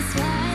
That's why.